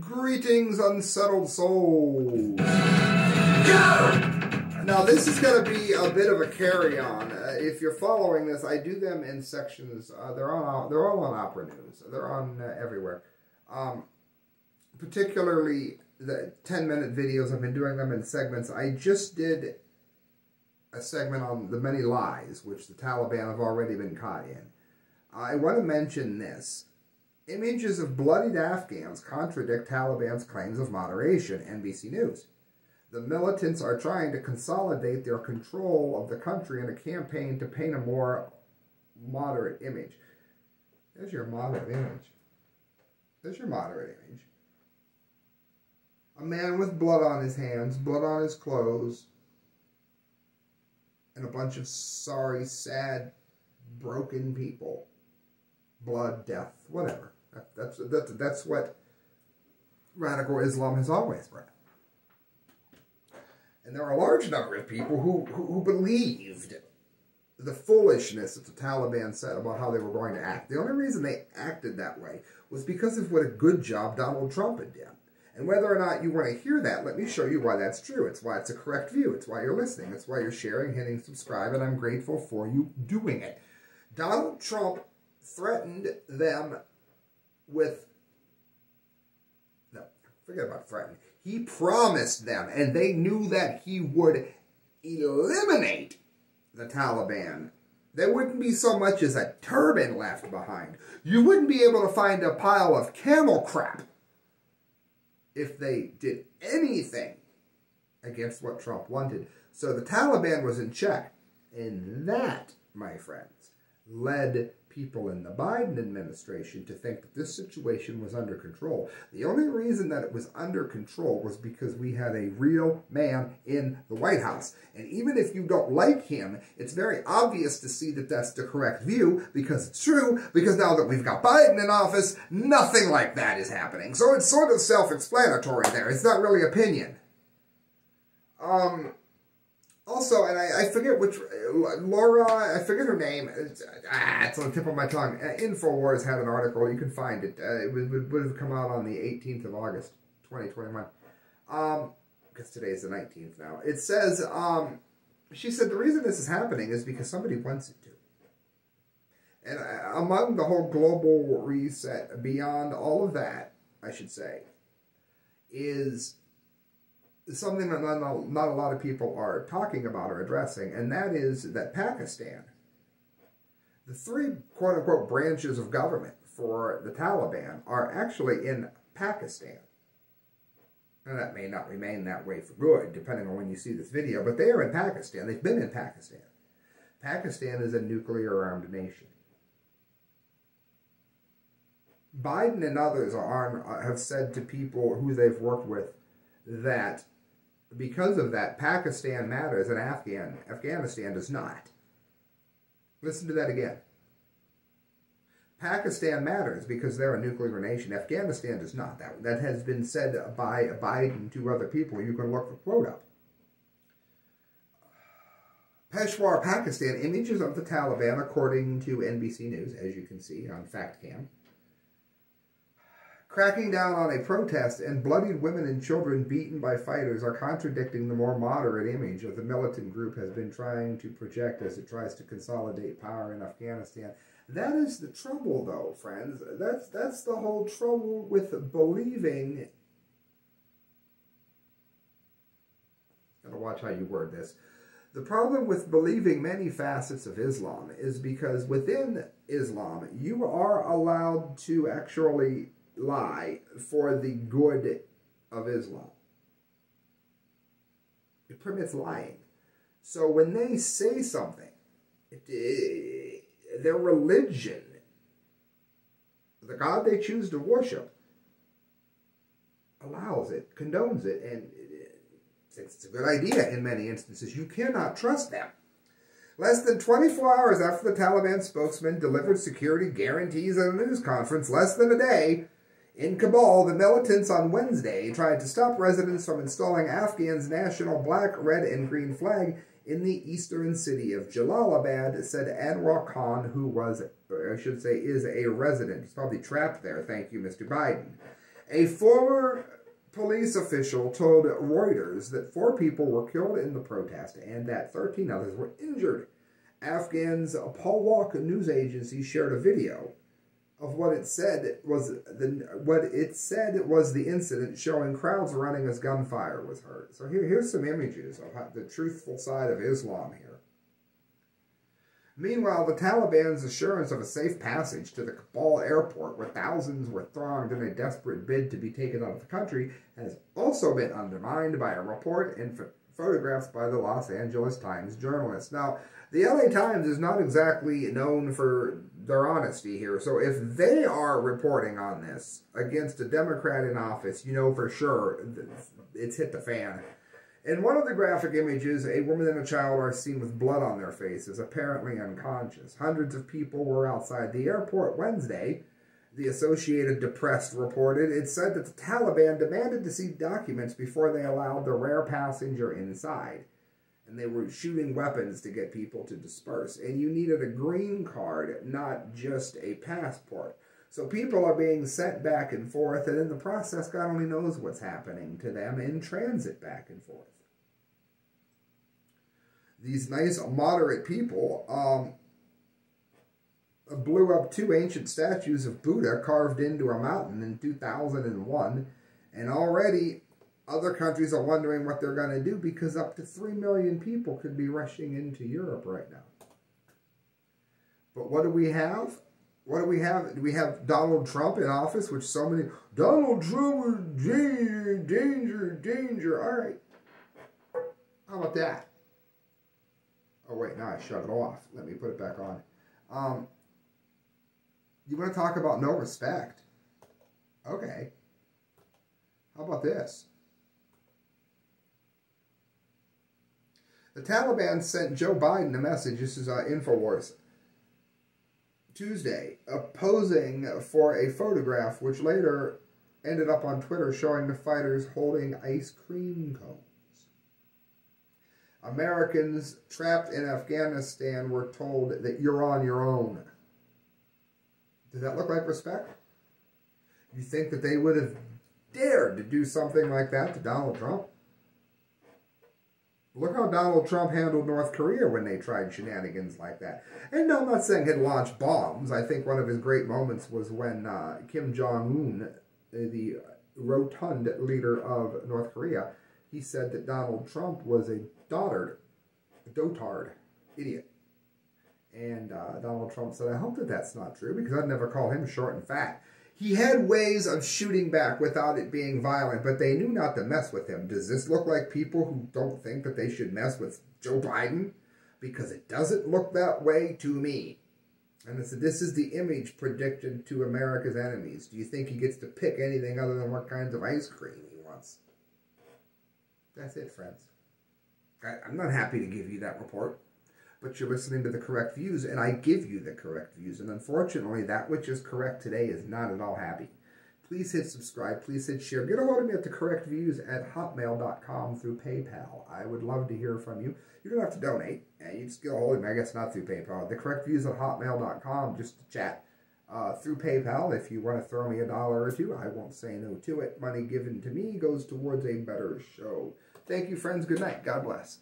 Greetings, unsettled souls. Now, this is going to be a bit of a carry-on. Uh, if you're following this, I do them in sections. Uh, they're on. They're all on Opera News. They're on uh, everywhere. Um, particularly the 10-minute videos. I've been doing them in segments. I just did a segment on the many lies which the Taliban have already been caught in. I want to mention this. Images of bloodied Afghans contradict Taliban's claims of moderation, NBC News. The militants are trying to consolidate their control of the country in a campaign to paint a more moderate image. There's your moderate image. There's your moderate image. A man with blood on his hands, blood on his clothes, and a bunch of sorry, sad, broken people. Blood, death, whatever. That, that's, that, that's what radical Islam has always bred. And there are a large number of people who, who, who believed the foolishness that the Taliban said about how they were going to act. The only reason they acted that way was because of what a good job Donald Trump had done. And whether or not you want to hear that, let me show you why that's true. It's why it's a correct view. It's why you're listening. It's why you're sharing, hitting subscribe, and I'm grateful for you doing it. Donald Trump threatened them with, no, forget about threatened. He promised them, and they knew that he would eliminate the Taliban. There wouldn't be so much as a turban left behind. You wouldn't be able to find a pile of camel crap if they did anything against what Trump wanted. So the Taliban was in check. And that, my friends, led people in the Biden administration to think that this situation was under control. The only reason that it was under control was because we had a real man in the White House. And even if you don't like him, it's very obvious to see that that's the correct view because it's true, because now that we've got Biden in office, nothing like that is happening. So it's sort of self-explanatory there. It's not really opinion. Um, also, and I, I, forget which, Laura, I forget her name. It's, ah, it's on the tip of my tongue. Uh, InfoWars had an article. You can find it. Uh, it would, would, have come out on the 18th of August, 2021. Um, because today is the 19th now. It says, um, she said the reason this is happening is because somebody wants it to. And uh, among the whole global reset, beyond all of that, I should say, is something that not, not a lot of people are talking about or addressing, and that is that Pakistan, the three quote unquote branches of government for the Taliban are actually in Pakistan. And that may not remain that way for good, depending on when you see this video, but they are in Pakistan. They've been in Pakistan. Pakistan is a nuclear armed nation. Biden and others are, have said to people who they've worked with that because of that, Pakistan matters and Afghan Afghanistan does not. Listen to that again. Pakistan matters because they're a nuclear nation. Afghanistan does not. That, that has been said by Biden to other people. You can look the quote up. Peshawar, Pakistan, images of the Taliban, according to NBC News, as you can see on FactCam cracking down on a protest and bloodied women and children beaten by fighters are contradicting the more moderate image of the militant group has been trying to project as it tries to consolidate power in Afghanistan. That is the trouble, though, friends. That's that's the whole trouble with believing. Gotta watch how you word this. The problem with believing many facets of Islam is because within Islam, you are allowed to actually lie for the good of Islam. It permits lying. So when they say something, it, it, their religion, the God they choose to worship, allows it, condones it, and thinks it's a good idea in many instances. You cannot trust them. Less than 24 hours after the Taliban spokesman delivered security guarantees at a news conference, less than a day, in Kabul, the militants on Wednesday tried to stop residents from installing Afghan's national black, red, and green flag in the eastern city of Jalalabad, said Anwar Khan, who was, I should say, is a resident. He's probably trapped there, thank you, Mr. Biden. A former police official told Reuters that four people were killed in the protest and that 13 others were injured. Afghan's Pajhwok news agency shared a video of what it said was the what it said was the incident showing crowds running as gunfire was heard. So here, here's some images of the truthful side of Islam here. Meanwhile, the Taliban's assurance of a safe passage to the Kabul airport, where thousands were thronged in a desperate bid to be taken out of the country, has also been undermined by a report and photographs by the Los Angeles Times journalists. Now, the LA Times is not exactly known for their honesty here. So if they are reporting on this against a Democrat in office, you know for sure it's hit the fan. In one of the graphic images, a woman and a child are seen with blood on their faces, apparently unconscious. Hundreds of people were outside the airport Wednesday. The Associated Press reported it said that the Taliban demanded to see documents before they allowed the rare passenger inside and they were shooting weapons to get people to disperse. And you needed a green card, not just a passport. So people are being sent back and forth, and in the process, God only knows what's happening to them in transit back and forth. These nice, moderate people um, blew up two ancient statues of Buddha carved into a mountain in 2001, and already other countries are wondering what they're going to do because up to 3 million people could be rushing into Europe right now. But what do we have? What do we have? Do we have Donald Trump in office, which so many, Donald Trump is danger, danger, danger. All right. How about that? Oh, wait, now I shut it off. Let me put it back on. Um, you want to talk about no respect? Okay. How about this? The Taliban sent Joe Biden a message. This is uh, InfoWars. Tuesday, posing for a photograph, which later ended up on Twitter showing the fighters holding ice cream cones. Americans trapped in Afghanistan were told that you're on your own. Does that look like respect? You think that they would have dared to do something like that to Donald Trump? Look how Donald Trump handled North Korea when they tried shenanigans like that. And no, I'm not saying he'd launch bombs. I think one of his great moments was when uh, Kim Jong-un, the rotund leader of North Korea, he said that Donald Trump was a dotard, a dotard, idiot. And uh, Donald Trump said, I hope that that's not true because I'd never call him short and fat. He had ways of shooting back without it being violent, but they knew not to mess with him. Does this look like people who don't think that they should mess with Joe Biden? Because it doesn't look that way to me. And this is the image predicted to America's enemies. Do you think he gets to pick anything other than what kinds of ice cream he wants? That's it, friends. I, I'm not happy to give you that report but you're listening to the correct views, and I give you the correct views. And unfortunately, that which is correct today is not at all happy. Please hit subscribe. Please hit share. Get a hold of me at the correct views at hotmail.com through PayPal. I would love to hear from you. You don't have to donate. And you just get a hold of me, I guess not through PayPal. The correct views at hotmail.com, just to chat. Uh, through PayPal, if you want to throw me a dollar or two, I won't say no to it. Money given to me goes towards a better show. Thank you, friends. Good night. God bless.